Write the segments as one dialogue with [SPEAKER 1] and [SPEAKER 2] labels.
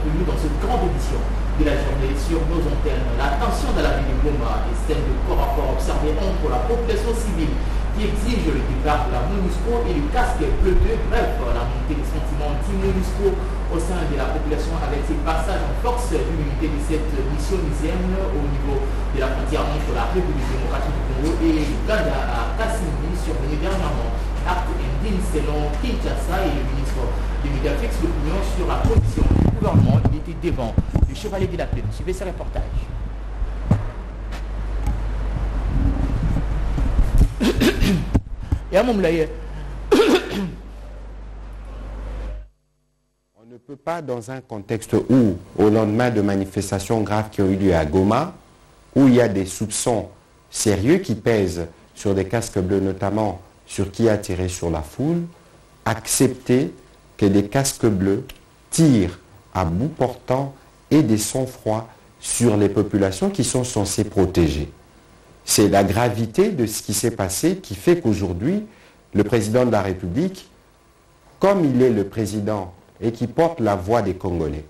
[SPEAKER 1] dans cette grande édition de la journée sur nos antennes. La tension dans la ville de Goma est celle de corps à corps observée entre la population civile qui exige le départ de la MONUSCO et le casque bleuteux. Bref, la montée des sentiments anti-MONUSCO au sein de la population avec ses passages en force de l'unité de cette mission missionnisienne au niveau de la frontière entre la République démocratique du Congo et l'Uganda à Kassini, survenu dernièrement. Acte indigne selon Kinshasa et le ministre des médias fixe l'opinion sur la position du
[SPEAKER 2] On ne peut pas, dans un contexte où, au lendemain de manifestations graves qui ont eu lieu à Goma, où il y a des soupçons sérieux qui pèsent sur des casques bleus, notamment sur qui a tiré sur la foule, accepter que des casques bleus tirent à bout portant et des sang-froid sur les populations qui sont censées protéger. C'est la gravité de ce qui s'est passé qui fait qu'aujourd'hui, le président de la République, comme il est le président et qui porte la voix des Congolais,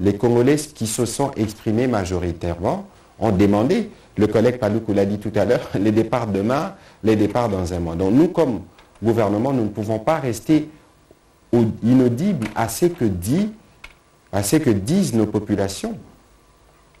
[SPEAKER 2] les Congolais qui se sont exprimés majoritairement ont demandé, le collègue Paloukou l'a dit tout à l'heure, les départs demain, les départs dans un mois. Donc nous, comme gouvernement, nous ne pouvons pas rester inaudibles à ce que, dit, à ce que disent nos populations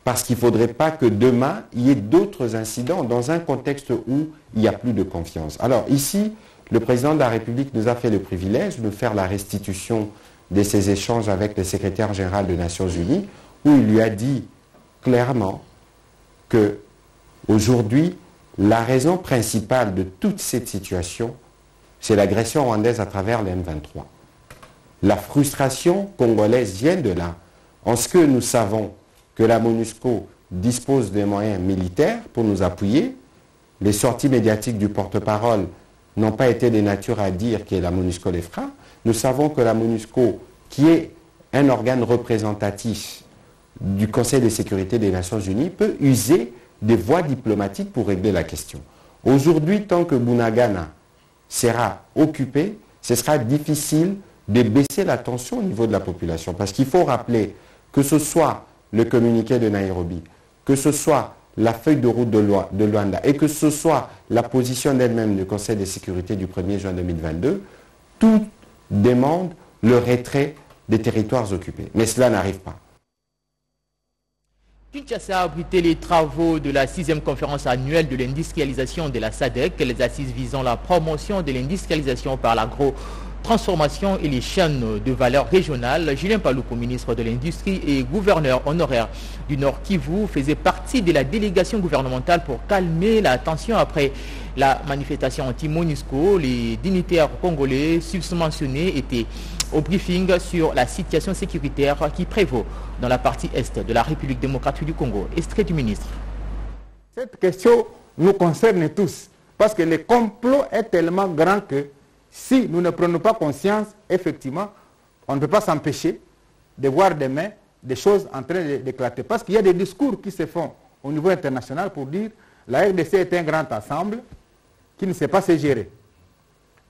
[SPEAKER 2] parce qu'il ne faudrait pas que demain, il y ait d'autres incidents dans un contexte où il n'y a plus de confiance. Alors ici, le président de la République nous a fait le privilège de faire la restitution de ses échanges avec le secrétaire général des Nations Unies, où il lui a dit clairement que aujourd'hui, la raison principale de toute cette situation, c'est l'agression rwandaise à travers l'M23. La frustration congolaise vient de là. En ce que nous savons que la MONUSCO dispose des moyens militaires pour nous appuyer. Les sorties médiatiques du porte-parole n'ont pas été de nature à dire que la MONUSCO les fera. Nous savons que la MONUSCO, qui est un organe représentatif du Conseil de sécurité des Nations Unies, peut user des voies diplomatiques pour régler la question. Aujourd'hui, tant que Bunagana sera occupé, ce sera difficile de baisser la tension au niveau de la population. Parce qu'il faut rappeler que ce soit le communiqué de Nairobi, que ce soit la feuille de route de, Luanda et que ce soit la position d'elle-même du Conseil de sécurité du 1er juin 2022, tout demande le retrait des territoires occupés. Mais cela n'arrive pas.
[SPEAKER 1] Kinshasa a les travaux de la sixième conférence annuelle de l'industrialisation de la SADEC, les assises visant la promotion de l'industrialisation par l'agro transformation et les chaînes de valeur régionales. Julien Paloukou, ministre de l'Industrie et gouverneur honoraire du Nord Kivu, faisait partie de la délégation gouvernementale pour calmer la tension après la manifestation anti-MONUSCO. Les dignitaires congolais submentionnés étaient au briefing sur la situation sécuritaire qui prévaut dans la partie est de la République démocratique du Congo. Extrait du ministre.
[SPEAKER 3] Cette question nous concerne tous parce que le complot est tellement grand que si nous ne prenons pas conscience, effectivement, on ne peut pas s'empêcher de voir demain des choses en train d'éclater. Parce qu'il y a des discours qui se font au niveau international pour dire la RDC est un grand ensemble qui ne sait pas se gérer.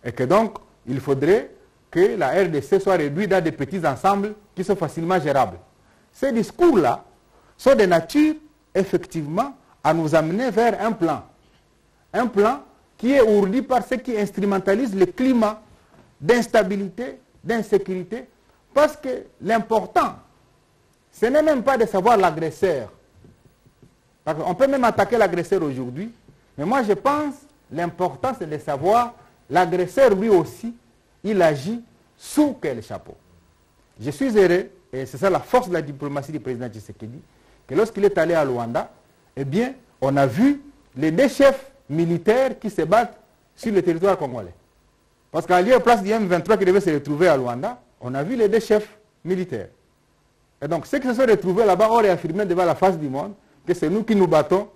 [SPEAKER 3] Et que donc, il faudrait que la RDC soit réduite dans des petits ensembles qui sont facilement gérables. Ces discours-là sont de nature, effectivement, à nous amener vers un plan. Un plan qui est ourdi par ceux qui instrumentalisent le climat d'instabilité, d'insécurité, parce que l'important, ce n'est même pas de savoir l'agresseur. On peut même attaquer l'agresseur aujourd'hui, mais moi je pense l'important c'est de savoir l'agresseur lui aussi, il agit sous quel chapeau. Je suis heureux, et c'est ça la force de la diplomatie du président Tshisekedi, que lorsqu'il est allé à Luanda, eh bien, on a vu les deux chefs militaires qui se battent sur le territoire congolais. Parce qu'à lieu place du M23 qui devait se retrouver à Luanda, on a vu les deux chefs militaires. Et donc ceux qui se sont retrouvés là-bas ont réaffirmé devant la face du monde que c'est nous qui nous battons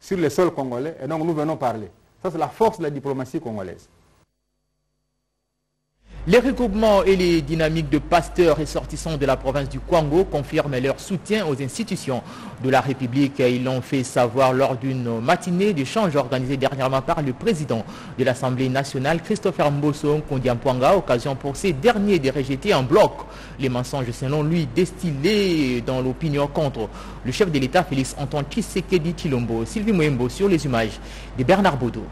[SPEAKER 3] sur le sol congolais et donc nous venons parler. Ça c'est la force de la diplomatie congolaise.
[SPEAKER 1] Les regroupements et les dynamiques de pasteurs ressortissants de la province du Kwango confirment leur soutien aux institutions de la République. Ils l'ont fait savoir lors d'une matinée d'échange organisée dernièrement par le président de l'Assemblée nationale, Christopher Mbosso Kondiampwanga, occasion pour ces derniers de rejeter en bloc les mensonges selon lui destillés dans l'opinion contre le chef de l'État Félix Antoine Tshisekedi Chilombo. Sylvie Moembo sur les images de Bernard Baudot.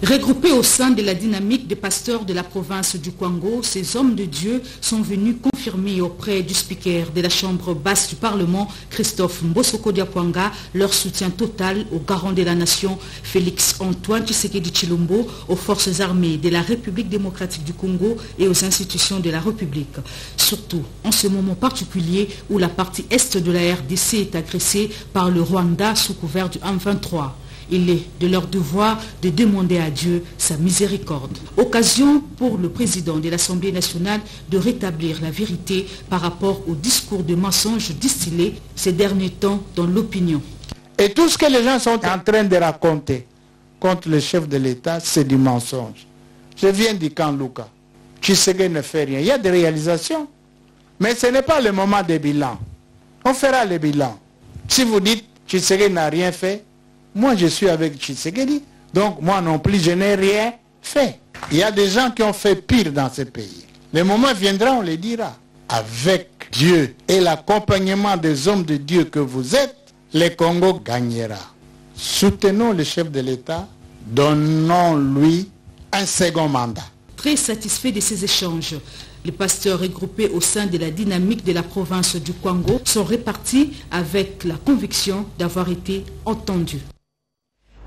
[SPEAKER 4] Regroupés au sein de la dynamique des pasteurs de la province du Kwango, ces hommes de Dieu sont venus confirmer auprès du speaker de la Chambre basse du Parlement, Christophe Mbosoko Diapwanga, leur soutien total au garant de la nation, Félix Antoine Tshisekedi Chilombo, aux forces armées de la République démocratique du Congo et aux institutions de la République. Surtout en ce moment particulier où la partie est de la RDC est agressée par le Rwanda sous couvert du M23 il est de leur devoir de demander à Dieu sa miséricorde. Occasion pour le président de l'Assemblée nationale de rétablir la vérité par rapport au discours de mensonges distillés ces derniers temps dans l'opinion.
[SPEAKER 5] Et tout ce que les gens sont en train de raconter contre le chef de l'État, c'est du mensonge. Je viens du camp Luka. Tshisekedi ne fait rien. Il y a des réalisations. Mais ce n'est pas le moment des bilans. On fera les bilans. Si vous dites Tshisekedi n'a rien fait, moi, je suis avec Tshisekedi. Donc, moi non plus, je n'ai rien fait. Il y a des gens qui ont fait pire dans ce pays. Le moment viendra, on le dira. Avec Dieu et l'accompagnement des hommes de Dieu que vous êtes, le Congo gagnera. Soutenons le chef de l'État, donnons-lui un second mandat.
[SPEAKER 4] Très satisfait de ces échanges, les pasteurs regroupés au sein de la dynamique de la province du Congo sont répartis avec la conviction d'avoir été entendus.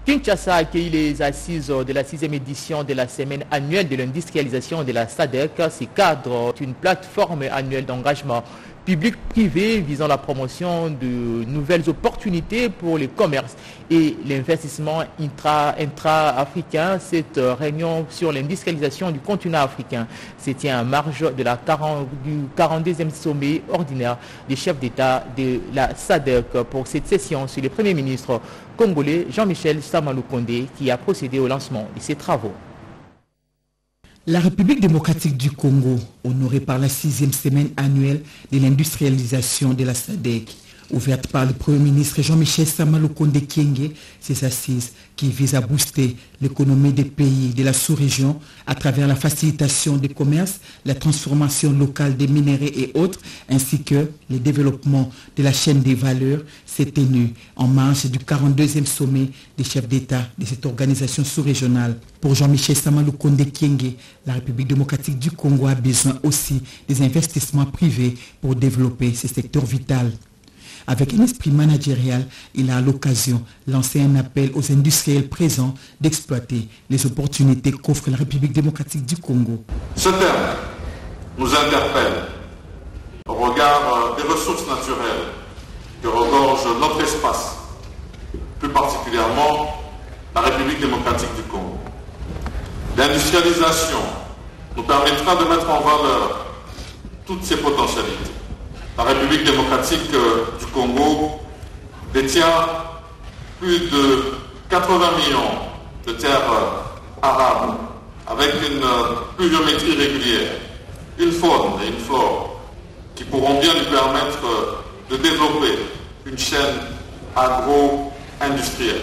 [SPEAKER 1] Kinshasa a accueilli les assises de la sixième édition de la semaine annuelle de l'industrialisation de la SADEC. Ce cadre une plateforme annuelle d'engagement public-privé visant la promotion de nouvelles opportunités pour les commerces et l'investissement intra-africain. Cette réunion sur l'industrialisation du continent africain se tient en marge de la 40, du 42e sommet ordinaire des chefs d'État de la SADEC. Pour cette session, c'est le Premier ministre congolais Jean-Michel Samalou Kondé qui a procédé au lancement de ces travaux.
[SPEAKER 6] La République démocratique du Congo, honorée par la sixième semaine annuelle de l'industrialisation de la SADEC, ouverte par le Premier ministre Jean-Michel Samaloukonde Kienge, ces assises qui visent à booster l'économie des pays de la sous-région à travers la facilitation des commerces, la transformation locale des minéraux et autres, ainsi que le développement de la chaîne des valeurs, s'est tenu en marge du 42e sommet des chefs d'État de cette organisation sous-régionale. Pour Jean-Michel Samaloukonde Kienge, la République démocratique du Congo a besoin aussi des investissements privés pour développer ce secteur vital. Avec un esprit managérial, il a à l'occasion lancé un appel aux industriels présents d'exploiter les opportunités qu'offre la République démocratique du Congo.
[SPEAKER 7] Ce terme nous interpelle au regard des ressources naturelles que regorge notre espace, plus particulièrement la République démocratique du Congo. L'industrialisation nous permettra de mettre en valeur toutes ces potentialités la République démocratique du Congo détient plus de 80 millions de terres arables avec une pluviométrie régulière, une faune et une flore qui pourront bien lui permettre de développer une chaîne agro-industrielle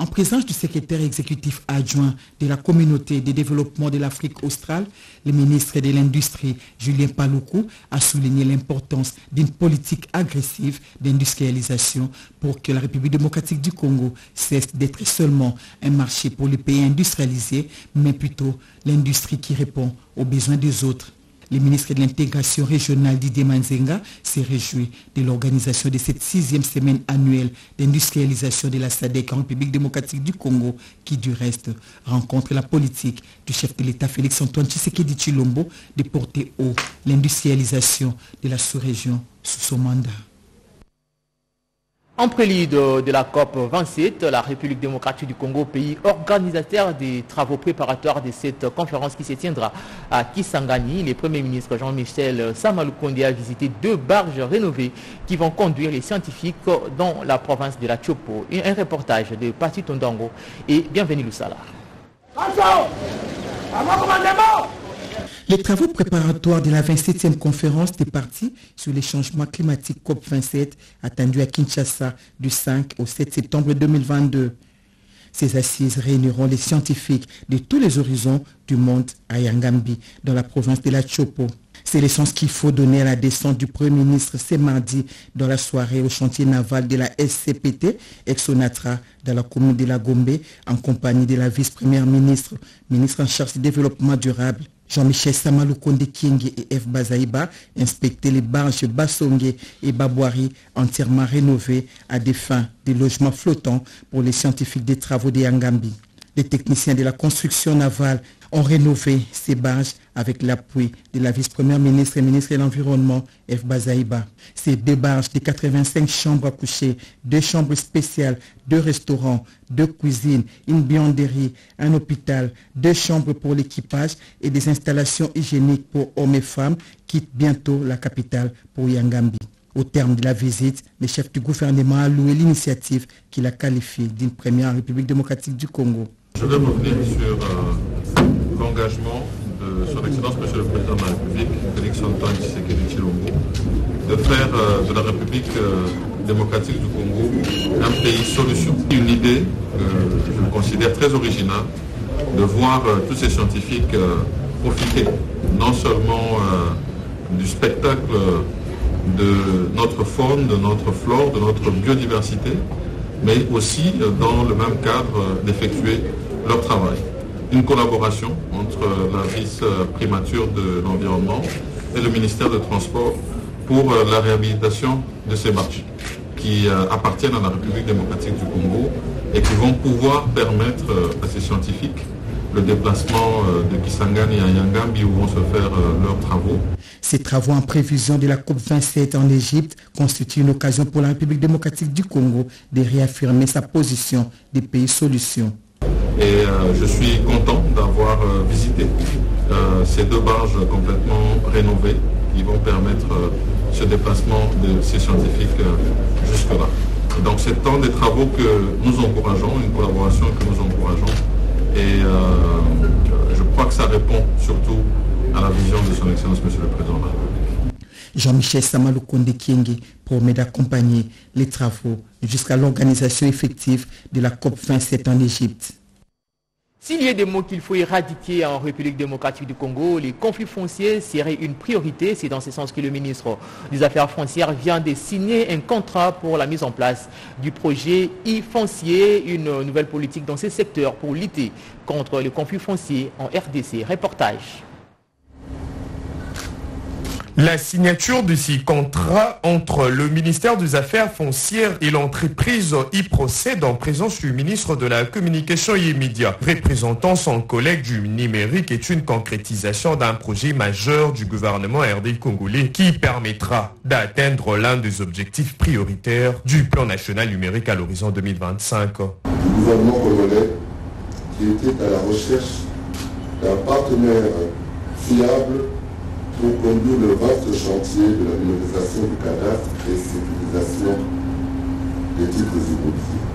[SPEAKER 6] en présence du secrétaire exécutif adjoint de la communauté de développement de l'Afrique australe, le ministre de l'Industrie, Julien Paloukou, a souligné l'importance d'une politique agressive d'industrialisation pour que la République démocratique du Congo cesse d'être seulement un marché pour les pays industrialisés, mais plutôt l'industrie qui répond aux besoins des autres. Le ministre de l'intégration régionale Didier Manzenga s'est réjoui de l'organisation de cette sixième semaine annuelle d'industrialisation de la SADEC en République démocratique du Congo, qui du reste rencontre la politique du chef de l'État Félix Antoine Tshisekedi Chilombo de porter haut l'industrialisation de la sous-région sous son mandat.
[SPEAKER 1] En prélude de la COP 27, la République démocratique du Congo, pays organisateur des travaux préparatoires de cette conférence qui se tiendra à Kisangani, le Premier ministre Jean-Michel Samaloukonde a visité deux barges rénovées qui vont conduire les scientifiques dans la province de la Chopo. Un reportage de Pati Tondongo et bienvenue Loussala.
[SPEAKER 6] Les travaux préparatoires de la 27e conférence des partis sur les changements climatiques COP27 attendus à Kinshasa du 5 au 7 septembre 2022. Ces assises réuniront les scientifiques de tous les horizons du monde à Yangambi, dans la province de la Chopo. C'est l'essence qu'il faut donner à la descente du Premier ministre ce mardi dans la soirée au chantier naval de la SCPT, Exonatra, dans la commune de la Gombe, en compagnie de la vice-première ministre, ministre en charge du développement durable. Jean-Michel Samalou et F. Bazaïba inspectaient les barges Bassongue et Babouari entièrement rénovées à des fins de logements flottants pour les scientifiques des travaux de Yangambi. Les techniciens de la construction navale ont rénové ces barges avec l'appui de la vice-première ministre et ministre de l'Environnement, F. Bazaïba. Ces deux barges de 85 chambres à coucher, deux chambres spéciales, deux restaurants, deux cuisines, une bianderie, un hôpital, deux chambres pour l'équipage et des installations hygiéniques pour hommes et femmes quittent bientôt la capitale pour Yangambi. Au terme de la visite, le chef du gouvernement a loué l'initiative qu'il a qualifiée d'une première République démocratique du Congo.
[SPEAKER 7] Je vais revenir sur euh, l'engagement son Excellence Monsieur le Président de la République, Félix Antoine Tshisekedi Chilombo, de faire euh, de la République euh, démocratique du Congo un pays solution. Une idée que je considère très originale de voir tous ces scientifiques profiter non seulement du spectacle de notre faune, de notre flore, de notre biodiversité, mais aussi dans le même cadre d'effectuer leur travail. Une collaboration entre la vice-primature de l'environnement et le ministère des Transports pour la réhabilitation de ces marchés qui appartiennent à la République démocratique du Congo et qui vont pouvoir permettre à ces scientifiques le déplacement de Kisangani à Yangambi où vont se faire leurs travaux.
[SPEAKER 6] Ces travaux en prévision de la COP27 en Égypte constituent une occasion pour la République démocratique du Congo de réaffirmer sa position des pays solutions.
[SPEAKER 7] Et je suis content d'avoir visité ces deux barges complètement rénovées qui vont permettre ce déplacement de ces scientifiques jusque-là. Donc c'est un des travaux que nous encourageons, une collaboration que nous encourageons. Et je crois que ça répond surtout à la vision de son Excellence, Monsieur le Président de la République.
[SPEAKER 6] Jean-Michel Samalou Konde Kienge promet d'accompagner les travaux jusqu'à l'organisation effective de la COP27 en Égypte.
[SPEAKER 1] S'il y a des mots qu'il faut éradiquer en République démocratique du Congo, les conflits fonciers seraient une priorité. C'est dans ce sens que le ministre des Affaires foncières vient de signer un contrat pour la mise en place du projet e-foncier, une nouvelle politique dans ce secteur pour lutter contre les conflits fonciers en RDC. Reportage.
[SPEAKER 8] La signature de ces contrats entre le ministère des Affaires foncières et l'entreprise y procède en présence du ministre de la Communication et Médias. Représentant son collègue du numérique est une concrétisation d'un projet majeur du gouvernement RD congolais qui permettra d'atteindre l'un des objectifs prioritaires du plan national numérique à l'horizon 2025.
[SPEAKER 9] Du gouvernement congolais qui était à la recherche d'un partenaire fiable pour conduire le vaste chantier de la numérisation du cadastre et sécurisation des titres immobiliers.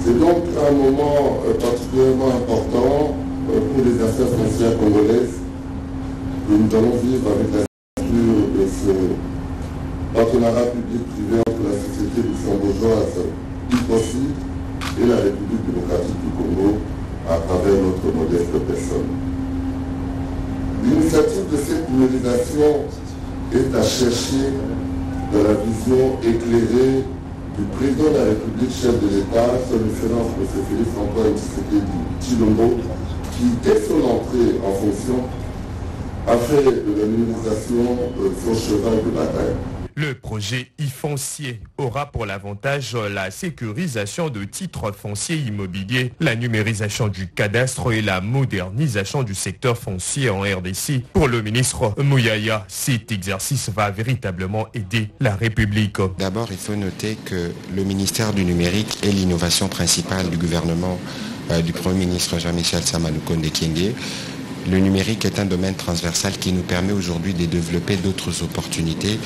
[SPEAKER 9] C'est donc un moment particulièrement important pour les affaires foncières congolaises que nous allons vivre avec la signature de ce partenariat public-privé entre la société luxembourgeoise IPOSI et la République démocratique du Congo à travers notre modeste personne. L'initiative de cette numérisation est dans la vision éclairée du président de la République, chef de l'État, son excellence M. Félix Antoine Tshisekedi Chilombo, qui, dès son entrée en fonction, a fait de la numérisation son cheval de bataille.
[SPEAKER 8] Le projet e-foncier aura pour l'avantage la sécurisation de titres fonciers immobiliers, la numérisation du cadastre et la modernisation du secteur foncier en RDC. Pour le ministre Mouyaya, cet exercice va véritablement aider la République.
[SPEAKER 2] D'abord, il faut noter que le ministère du numérique est l'innovation principale du gouvernement euh, du Premier ministre Jean-Michel Samaloukonde Kienge le numérique est un domaine transversal qui nous permet aujourd'hui de développer d'autres opportunités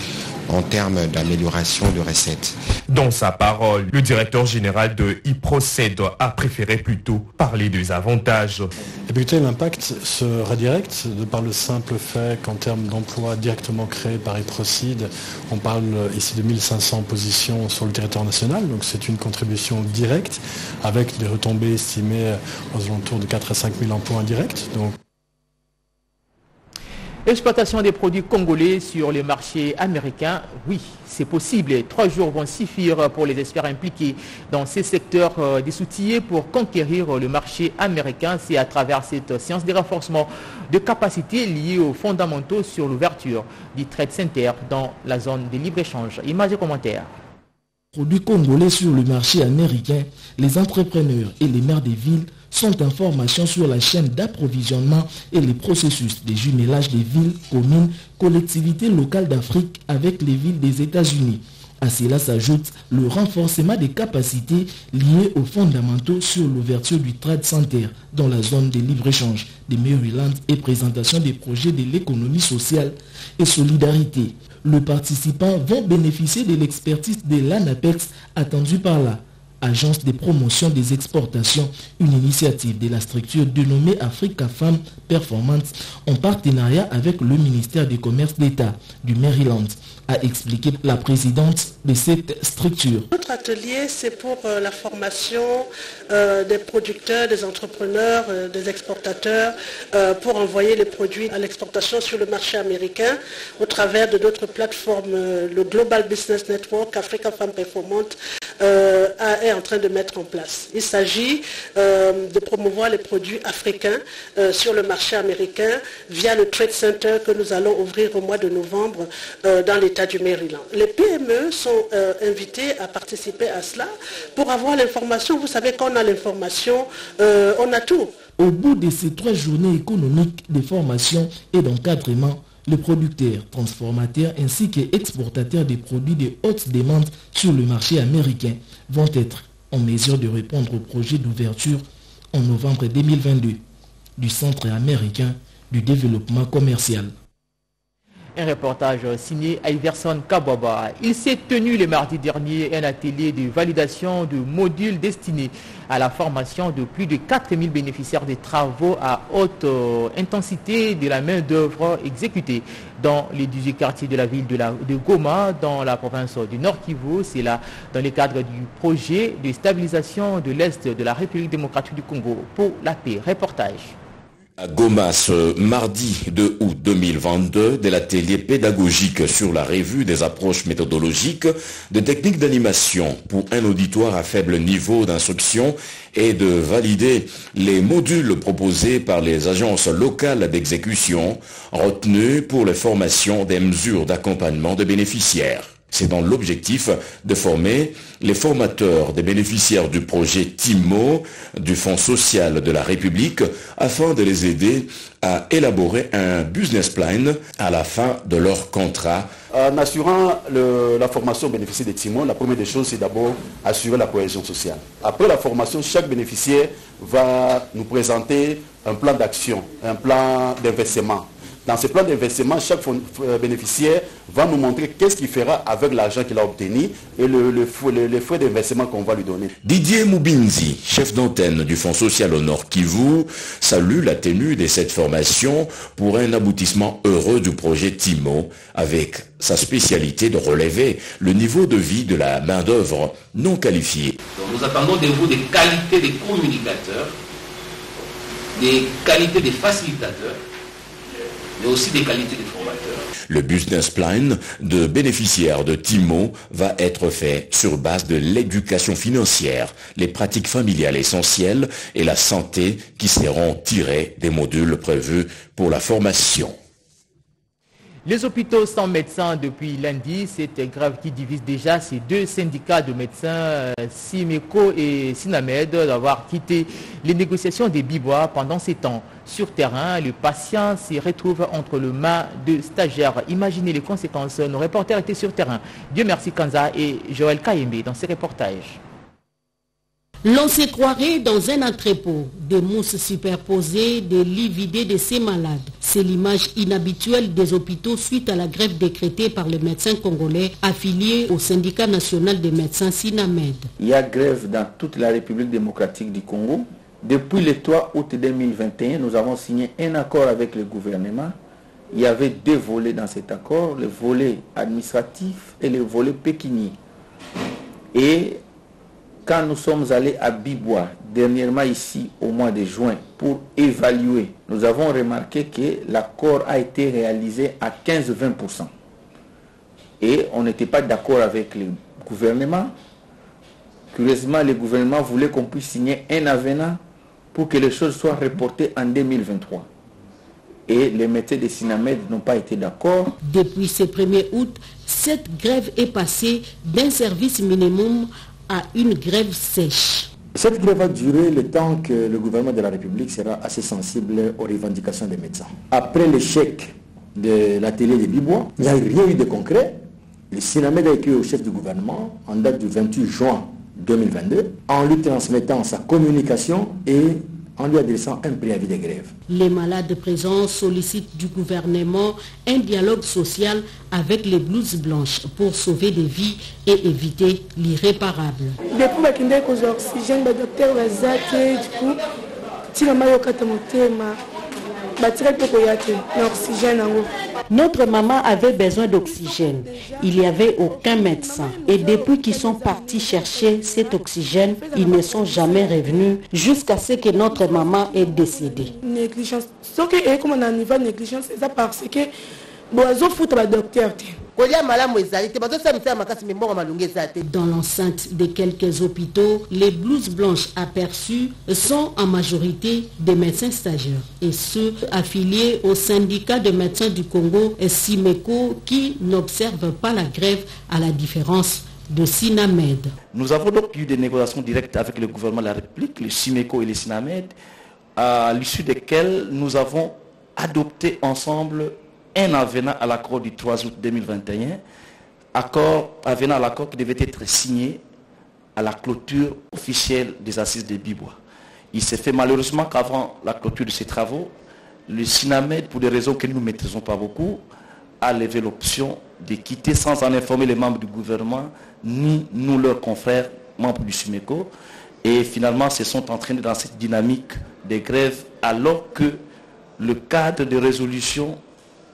[SPEAKER 2] en termes d'amélioration de recettes.
[SPEAKER 8] Dans sa parole, le directeur général de e-Proced a préféré plutôt parler des avantages.
[SPEAKER 10] Écoutez, l'impact sera direct de par le simple fait qu'en termes d'emplois directement créés par e-Proced, on parle ici de 1500 positions sur le territoire national, donc c'est une contribution directe avec des retombées estimées aux alentours de 4 à 5 000 emplois indirects. Donc
[SPEAKER 1] Exploitation des produits congolais sur les marchés américains, oui, c'est possible. Trois jours vont suffire pour les experts impliqués dans ces secteurs euh, des pour conquérir le marché américain. C'est à travers cette science de renforcement de capacités liées aux fondamentaux sur l'ouverture du trade center dans la zone de libre-échange. Images et commentaires
[SPEAKER 11] produits congolais sur le marché américain, les entrepreneurs et les maires des villes sont informations sur la chaîne d'approvisionnement et les processus de jumelage des villes, communes, collectivités locales d'Afrique avec les villes des États-Unis. À cela s'ajoute le renforcement des capacités liées aux fondamentaux sur l'ouverture du Trade Center dans la zone de libre-échange de Maryland et présentation des projets de l'économie sociale et solidarité. Le participant vont bénéficier de l'expertise de l'ANAPEX attendue par la Agence de promotion des exportations, une initiative de la structure dénommée Africa Femmes Performance en partenariat avec le ministère du Commerce d'État du Maryland a expliqué la présidente de cette structure.
[SPEAKER 12] Notre atelier, c'est pour euh, la formation euh, des producteurs, des entrepreneurs, euh, des exportateurs, pour envoyer les produits à l'exportation sur le marché américain au travers de d'autres plateformes. le Global Business Network, Africa Farm Performance, est en train de mettre en place. Il s'agit de promouvoir les produits africains sur le marché américain via le Trade Center que nous allons ouvrir au mois de novembre dans les du Maryland. Les PME sont euh, invités à participer à cela pour avoir l'information. Vous savez, qu'on a l'information, euh, on a tout.
[SPEAKER 11] Au bout de ces trois journées économiques de formation et d'encadrement, les producteurs, transformateurs ainsi que exportateurs des produits de haute demande sur le marché américain vont être en mesure de répondre au projet d'ouverture en novembre 2022 du Centre américain du développement commercial.
[SPEAKER 1] Un reportage signé Iverson Kababa. Il s'est tenu le mardi dernier un atelier de validation de modules destinés à la formation de plus de 4000 bénéficiaires des travaux à haute intensité de la main-d'œuvre exécutée dans les 18 quartiers de la ville de, de Goma, dans la province du Nord Kivu. C'est là dans le cadre du projet de stabilisation de l'Est de la République démocratique du Congo pour la paix. Reportage.
[SPEAKER 13] À Goma, ce mardi 2 août 2022, de l'atelier pédagogique sur la revue des approches méthodologiques de techniques d'animation pour un auditoire à faible niveau d'instruction et de valider les modules proposés par les agences locales d'exécution retenues pour les formations des mesures d'accompagnement de bénéficiaires. C'est dans l'objectif de former les formateurs des bénéficiaires du projet TIMO du Fonds social de la République afin de les aider à élaborer un business plan à la fin de leur contrat.
[SPEAKER 14] En assurant la formation bénéficiaire de TIMO, la première des choses, c'est d'abord assurer la cohésion sociale. Après la formation, chaque bénéficiaire va nous présenter un plan d'action, un plan d'investissement dans ce plan d'investissement, chaque euh, bénéficiaire va nous montrer qu'est-ce qu'il fera avec l'argent qu'il a obtenu et le, le, frais d'investissement qu'on va lui donner.
[SPEAKER 13] Didier Moubinzi, chef d'antenne du Fonds social au Nord Kivu, salue la tenue de cette formation pour un aboutissement heureux du projet TIMO avec sa spécialité de relever le niveau de vie de la main-d'œuvre non qualifiée.
[SPEAKER 15] nous attendons de vous des qualités des communicateurs, des qualités des facilitateurs
[SPEAKER 13] Le business plan de bénéficiaires de Timo va être fait sur base de l'éducation financière, les pratiques familiales essentielles et la santé qui seront tirées des modules prévus pour la formation.
[SPEAKER 1] Les hôpitaux sans médecins depuis lundi, cette grève qui divise déjà ces deux syndicats de médecins, Simeco et Sinamed, d'avoir quitté les négociations des Bibois pendant ces temps. Sur terrain, le patient s'y retrouve entre le main de stagiaires. Imaginez les conséquences. Nos reporters étaient sur terrain. Dieu merci Kanza et Joël Kayembe dans ces reportages.
[SPEAKER 16] L'on se croirait dans un entrepôt, des mousses superposées, des lits vidés de ces malades. C'est l'image inhabituelle des hôpitaux suite à la grève décrétée par les médecins congolais affiliés au syndicat national des médecins SINAMED.
[SPEAKER 17] Il y a grève dans toute la République démocratique du Congo. Depuis le 3 août 2021, nous avons signé un accord avec le gouvernement. Il y avait deux volets dans cet accord, le volet administratif et le volet pécunier. Et quand nous sommes allés à Bibois, dernièrement ici au mois de juin, pour évaluer, nous avons remarqué que l'accord a été réalisé à 15-20%. Et on n'était pas d'accord avec le gouvernement. Curieusement, le gouvernement voulait qu'on puisse signer un avenant pour que les choses soient reportées en 2023. Et les métiers de Sinamed n'ont pas été d'accord.
[SPEAKER 16] Depuis ce 1er août, cette grève est passée d'un service minimum à une grève sèche.
[SPEAKER 18] Cette grève va durer le temps que le gouvernement de la République sera assez sensible aux revendications des médecins. Après l'échec de l'atelier de Bibois, il n'y a rien eu de concret. Le Sinamed a écrit au chef du gouvernement en date du 28 juin 2022 en lui transmettant sa communication et en lui adressant un préavis de grève.
[SPEAKER 16] Les malades présents sollicitent du gouvernement un dialogue social avec les blouses blanches pour sauver des vies et éviter l'irréparable. Notre maman avait besoin d'oxygène. Il n'y avait aucun médecin. Et depuis qu'ils sont partis chercher cet oxygène, ils ne sont jamais revenus jusqu'à ce que notre maman est décédée.
[SPEAKER 19] négligence soki ekoma na niveau ya négligence eza parce que badocteur te
[SPEAKER 20] kolia malamu ezali te bazosala misala makasi me mbongo malungi eza te
[SPEAKER 16] Dans l'enceinte de quelques hôpitaux, les blouses blanches aperçues sont en majorité des médecins stagiaires et ceux affiliés au syndicat de médecins du Congo, SIMECO, qui n'observent pas la grève à la différence de SINAMED.
[SPEAKER 14] Nous avons donc eu des négociations directes avec le gouvernement de la République, le SIMECO et le SINAMED, à l'issue desquelles nous avons adopté ensemble un avenant à l'accord du 3 août 2021, accord, avenant à l'accord qui devait être signé à la clôture officielle des assises de Bibois. Il s'est fait malheureusement qu'avant la clôture de ces travaux, le SINAMED, pour des raisons que nous ne maîtrisons pas beaucoup, a levé l'option de quitter sans en informer les membres du gouvernement, ni nous leurs confrères, membres du SIMECO, et finalement se sont entraînés dans cette dynamique de grève alors que le cadre de résolution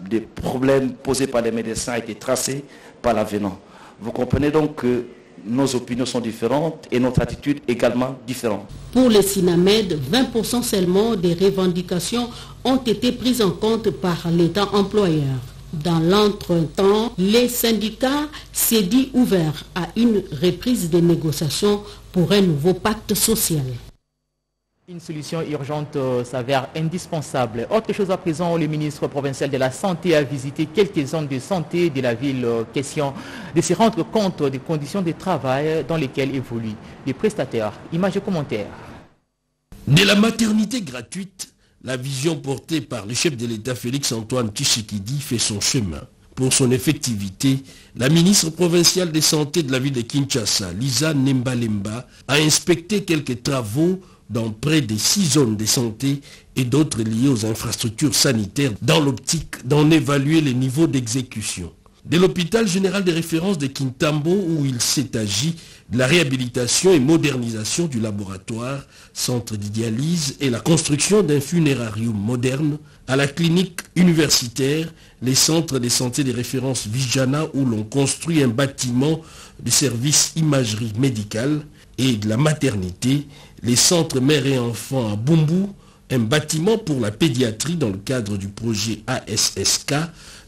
[SPEAKER 14] des problèmes posés par les médecins a été tracé par l'avenant. Vous comprenez donc que nos opinions sont différentes et notre attitude également différente.
[SPEAKER 16] Pour les SINAMED, 20% seulement des revendications ont été prises en compte par l'État employeur. Dans l'entretemps, les syndicats s'est dit ouverts à une reprise des négociations pour un nouveau pacte social.
[SPEAKER 1] Une solution urgente euh, s'avère indispensable. Autre chose à présent, le ministre provincial de la Santé a visité quelques zones de santé de la ville. euh, Question de se rendre compte des conditions de travail dans lesquelles évoluent les prestataires. Images et commentaires.
[SPEAKER 21] De la maternité gratuite, la vision portée par le chef de l'État Félix-Antoine Tshisekedi fait son chemin. Pour son effectivité, la ministre provinciale de santé de la ville de Kinshasa, Lisa Nembalemba, a inspecté quelques travaux dans près de six zones de santé et d'autres liés aux infrastructures sanitaires dans l'optique d'en évaluer les niveaux d'exécution. De l'hôpital général de référence de Kintambo où il s'est agi de la réhabilitation et modernisation du laboratoire, centre de et la construction d'un funérarium moderne, à la clinique universitaire, les centres de santé de référence Vijana où l'on construit un bâtiment de service imagerie médicale et de la maternité, les centres mères et enfants à Bumbu, un bâtiment pour la pédiatrie dans le cadre du projet ASSK,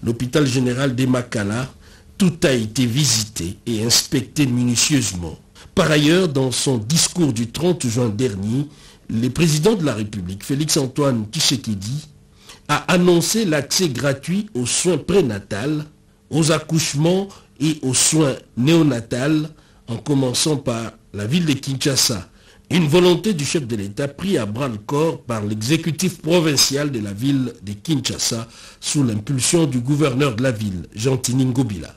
[SPEAKER 21] l'hôpital général d'Emakala, tout a été visité et inspecté minutieusement. Par ailleurs, dans son discours du 30 juin dernier, le président de la République, Félix-Antoine Tshisekedi, a annoncé l'accès gratuit aux soins prénatals, aux accouchements et aux soins néonatals, en commençant par la ville de Kinshasa. Une volonté du chef de l'État pris à bras le corps par l'exécutif provincial de la ville de Kinshasa sous l'impulsion du gouverneur de la ville, Jean-Tini Ngobila.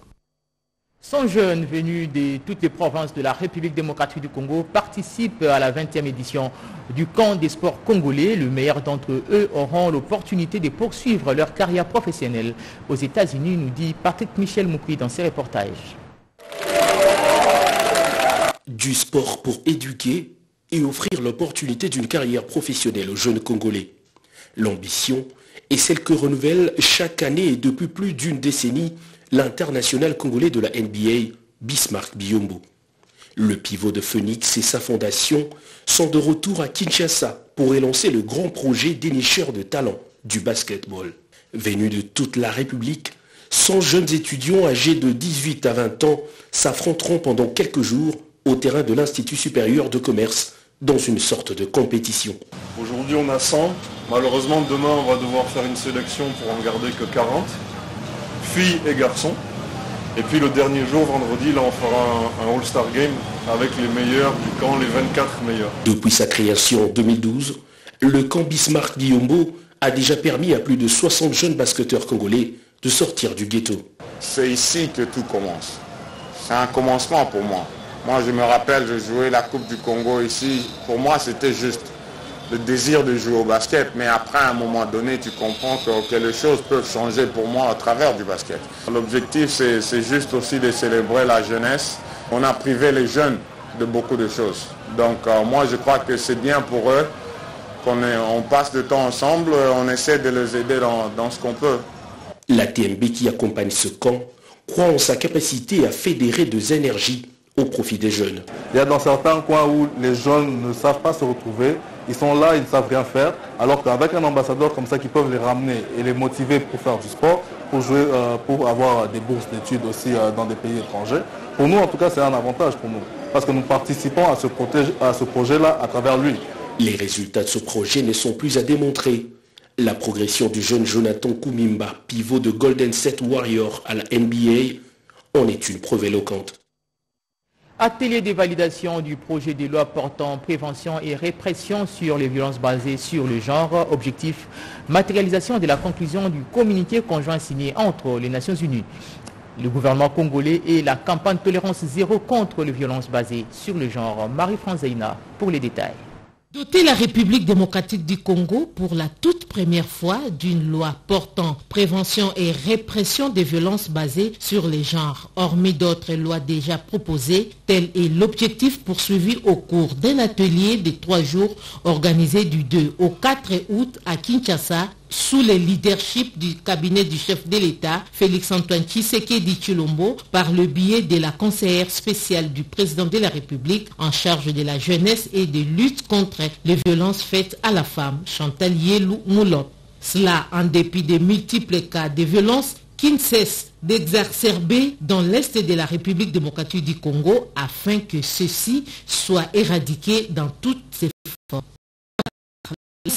[SPEAKER 1] 100 jeunes venus de toutes les provinces de la République démocratique du Congo participent à la 20e édition du camp des sports congolais. Le meilleur d'entre eux auront l'opportunité de poursuivre leur carrière professionnelle aux États-Unis, nous dit Patrick Michel Moukri dans ses reportages.
[SPEAKER 21] Du sport pour éduquer et offrir l'opportunité d'une carrière professionnelle aux jeunes Congolais. L'ambition est celle que renouvelle chaque année et depuis plus d'une décennie l'international congolais de la NBA, Bismarck Biombo. Le pivot de Phoenix et sa fondation sont de retour à Kinshasa pour élancer le grand projet dénicheur de talent du basketball. Venus de toute la République, 100 jeunes étudiants âgés de 18 à 20 ans s'affronteront pendant quelques jours au terrain de l'Institut supérieur de commerce dans une sorte de compétition.
[SPEAKER 22] Aujourd'hui on a 100, malheureusement demain on va devoir faire une sélection pour en garder que 40 filles et garçons. Et puis le dernier jour, vendredi, là, on fera un, All-Star Game avec les meilleurs du camp, les 24 meilleurs.
[SPEAKER 21] Depuis sa création en 2012, le camp Bismarck Guillaumeau a déjà permis à plus de 60 jeunes basketteurs congolais de sortir du ghetto.
[SPEAKER 23] C'est ici que tout commence. C'est un commencement pour moi. Moi, je me rappelle, je jouais la Coupe du Congo ici. Pour moi, c'était juste le désir de jouer au basket, mais après, à un moment donné, tu comprends que, les choses peuvent changer pour moi à travers du basket. L'objectif, c'est juste aussi de célébrer la jeunesse. On a privé les jeunes de beaucoup de choses. Donc, euh, moi, je crois que c'est bien pour eux qu'on on passe de temps ensemble, on essaie de les aider dans, dans ce qu'on peut.
[SPEAKER 21] La TMB qui accompagne ce camp croit en sa capacité à fédérer deux énergies au profit des jeunes.
[SPEAKER 22] Il y a dans certains coins où les jeunes ne savent pas se retrouver, ils sont là, ils ne savent rien faire, alors qu'avec un ambassadeur comme ça qui peuvent les ramener et les motiver pour faire du sport, pour jouer, euh, pour avoir des bourses d'études aussi euh, dans des pays étrangers. Pour nous, en tout cas, c'est un avantage pour nous, parce que nous participons à ce, projet-là à travers lui.
[SPEAKER 21] Les résultats de ce projet ne sont plus à démontrer. La progression du jeune Jonathan Koumimba, pivot de Golden State Warrior à la NBA, en est une preuve éloquente.
[SPEAKER 1] Atelier de validation du projet de loi portant prévention et répression sur les violences basées sur le genre. Objectif, matérialisation de la conclusion du communiqué conjoint signé entre les Nations Unies, le gouvernement congolais et la campagne tolérance zéro contre les violences basées sur le genre. Marie-France pour les détails.
[SPEAKER 24] Doter la République démocratique du Congo pour la toute première fois d'une loi portant prévention et répression des violences basées sur les genres, hormis d'autres lois déjà proposées, tel est l'objectif poursuivi au cours d'un atelier de trois jours organisé du 2 au 4 août à Kinshasa sous le leadership du cabinet du chef de l'État, Félix-Antoine Tshisekedi Chulombo, par le biais de la conseillère spéciale du président de la République en charge de la jeunesse et de lutte contre les violences faites à la femme, Chantal Yelou Moulot. Cela en dépit des multiples cas de violences qui ne cessent d'exacerber dans l'Est de la République démocratique du Congo afin que ceci soit éradiqué dans toutes ses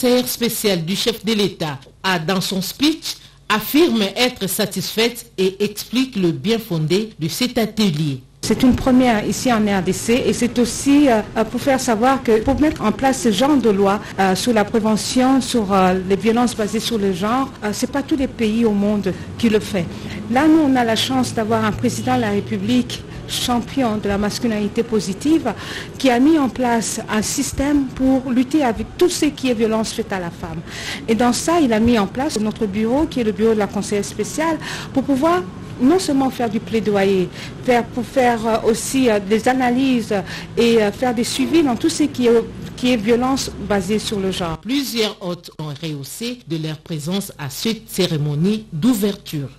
[SPEAKER 24] conseillère spécial du chef de l'État a, dans son speech, affirme être satisfaite et explique le bien fondé de cet atelier.
[SPEAKER 25] C'est une première ici en RDC et c'est aussi euh, pour faire savoir que pour mettre en place ce genre de loi euh, sur la prévention, sur euh, les violences basées sur le genre, ce n'est pas tous les pays au monde qui le font. Là, nous, on a la chance d'avoir un président de la République champion de la masculinité positive, qui a mis en place un système pour lutter avec tout ce qui est violence faite à la femme. Et dans ça, il a mis en place notre bureau, qui est le bureau de la conseillère spéciale, pour pouvoir non seulement faire du plaidoyer, faire, pour faire euh, aussi euh, des analyses et euh, faire des suivis dans tout ce qui est qui est violence basée sur le genre.
[SPEAKER 24] Plusieurs hôtes ont rehaussé de leur présence à cette cérémonie d'ouverture.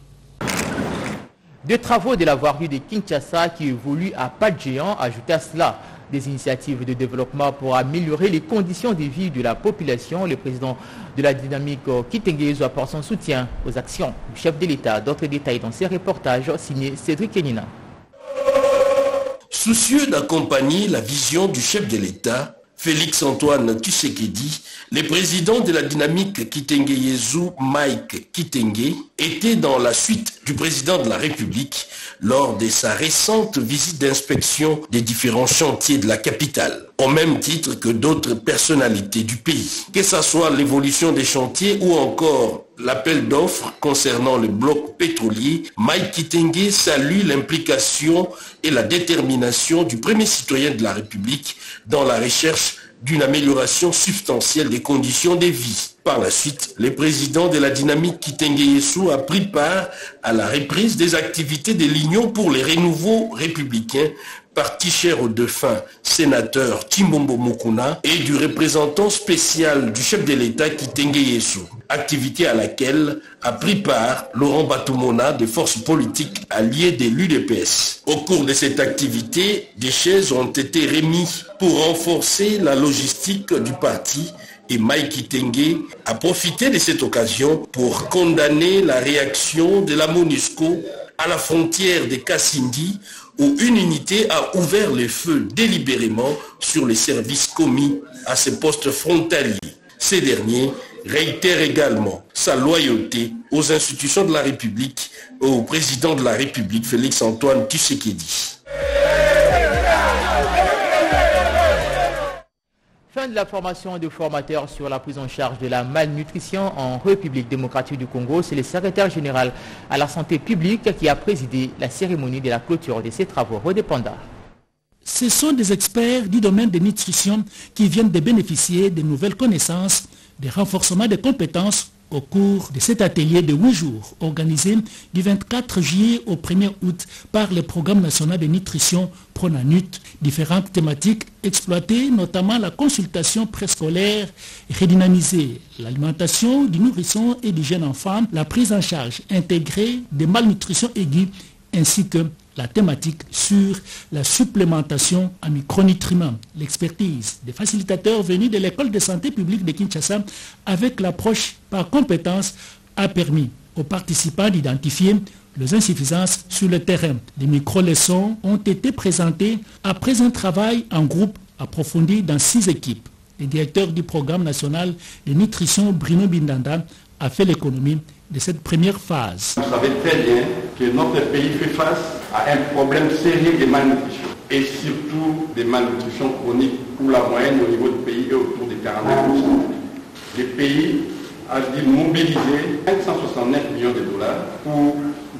[SPEAKER 1] Des travaux de la voirie de Kinshasa qui évoluent à pas de géant, ajoutent à cela des initiatives de développement pour améliorer les conditions de vie de la population. Le président de la dynamique Kitengezo apporte son soutien aux actions du chef de l'État. D'autres détails dans ces reportages signés Cédric Kenina.
[SPEAKER 21] Soucieux d'accompagner la vision du chef de l'État, Félix-Antoine Tshisekedi, le président de la dynamique Kitengeyezu, Mike Kitenge, était dans la suite du président de la République lors de sa récente visite d'inspection des différents chantiers de la capitale, au même titre que d'autres personnalités du pays. Que ce soit l'évolution des chantiers ou encore l'appel d'offres concernant le bloc pétrolier, Mike Kitenge salue l'implication et la détermination du premier citoyen de la République dans la recherche d'une amélioration substantielle des conditions de vie. Par la suite, le président de la dynamique Kitenge Yesu a pris part à la reprise des activités de l'Union pour les renouveaux républicains parti cher au défunt sénateur Timbombo Mukuna et du représentant spécial du chef de l'État Kitenge Yesu, activité à laquelle a pris part Laurent Batumona des forces politiques alliées de l'UDPS. Au cours de cette activité, des chaises ont été remises pour renforcer la logistique du parti et Mike Tengue a profité de cette occasion pour condamner la réaction de la MONUSCO à la frontière de Kassindi où une unité a ouvert le feu délibérément sur les services commis à ces postes frontaliers. Ces derniers réitèrent également sa loyauté aux institutions de la République et au président de la République, Félix Antoine Tshisekedi.
[SPEAKER 1] Fin de la formation de formateurs sur la prise en charge de la malnutrition en République démocratique du Congo. C'est le secrétaire général à la santé publique qui a présidé la cérémonie de la clôture de ces travaux redépendants.
[SPEAKER 26] Ce sont des experts du domaine de nutrition qui viennent de bénéficier de nouvelles connaissances, des renforcements des compétences au cours de cet atelier de 8 jours organisé du 24 juillet au 1er août par le programme national de nutrition Pronanut, différentes thématiques exploitées, notamment la consultation préscolaire, redynamiser l'alimentation du nourrisson et du jeune enfant, la prise en charge intégrée des malnutrition aiguë ainsi que la thématique sur la supplémentation en micronutriments, l'expertise des facilitateurs venus de l'école de santé publique de Kinshasa avec l'approche par compétence a permis aux participants d'identifier les insuffisances sur le terrain. Des micro-leçons ont été présentées après un travail en groupe approfondi dans six équipes. Le directeur du programme national de nutrition Bruno Bindanda a fait l'économie de cette première phase.
[SPEAKER 27] Vous savez très bien que notre pays fait face à un problème sérieux de malnutrition et surtout de malnutrition chronique où la moyenne au niveau du pays est autour de 49%. Le pays a dû mobiliser 569 millions de dollars pour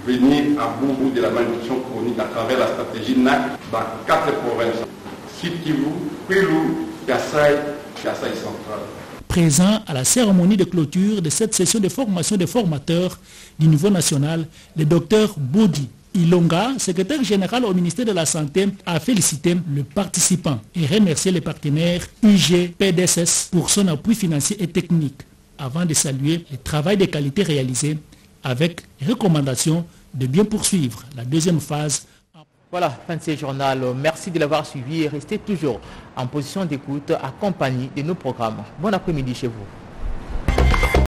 [SPEAKER 27] venir à bout de la malnutrition chronique à travers la stratégie NAC dans quatre provinces. Sud-Kivu, Pilou, Kassai, Kassai central
[SPEAKER 26] présent à la cérémonie de clôture de cette session de formation des formateurs du niveau national, le docteur Boudi Ilonga, secrétaire général au ministère de la Santé, a félicité le participant et remercié les partenaires UG PDSS pour son appui financier et technique, avant de saluer le travail de qualité réalisé avec recommandation de bien poursuivre la deuxième phase
[SPEAKER 1] voilà, fin de ce journal. Merci de l'avoir suivi et restez toujours en position d'écoute accompagné de nos programmes. Bon après-midi chez vous.